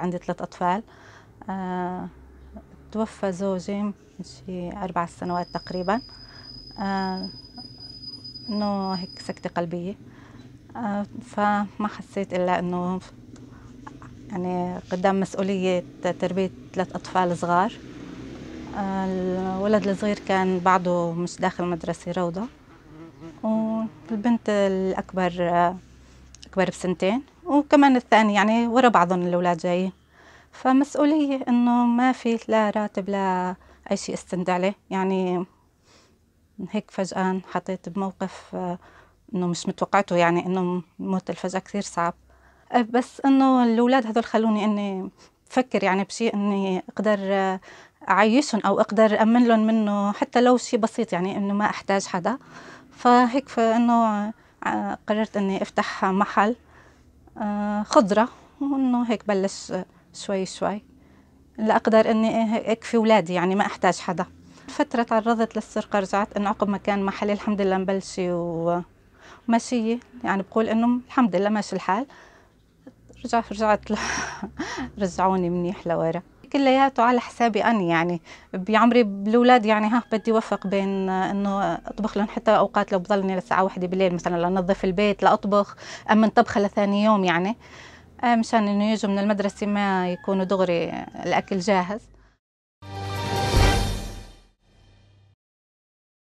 عندي ثلاث أطفال آه، توفى زوجي شي أربع سنوات تقريبا آه، إنه هيك سكتة قلبية آه، فما حسيت إلا إنه يعني قدام مسؤولية تربية ثلاث أطفال صغار الولد الصغير كان بعده مش داخل مدرسة روضة والبنت الأكبر أكبر بسنتين وكمان الثاني يعني ورا بعضهم الأولاد جايين فمسؤولية إنه ما في لا راتب لا أي شيء استند عليه. يعني هيك فجأة انحطيت بموقف إنه مش متوقعته يعني إنه موت الفجأة كثير صعب. بس إنه الأولاد هذول خلوني إني أفكر يعني بشيء إني أقدر أعيشهم أو أقدر أمن لهم منه حتى لو شيء بسيط يعني إنه ما أحتاج حدا. فهيك فإنه قررت إني أفتح محل آه، خضرة وإنه هيك بلش شوي شوي. لأقدر إني أكفي أولادي يعني ما أحتاج حدا. فترة تعرضت للسرقة رجعت إنه عقب ما كان محلي الحمد لله مبلشة وماشية يعني بقول إنه الحمد لله ماشي الحال. رجعت رجعت رجعوني منيح لورا. كلياته على حسابي أنا يعني بعمري بالأولاد يعني ها بدي وفق بين إنه أطبخ لهم حتى أوقات لو بضلني لساعة واحدة بالليل مثلا لنظف البيت لأطبخ أمن طبخة لثاني يوم يعني آه، مشان إنه يجوا من المدرسة ما يكونوا دغري الأكل جاهز.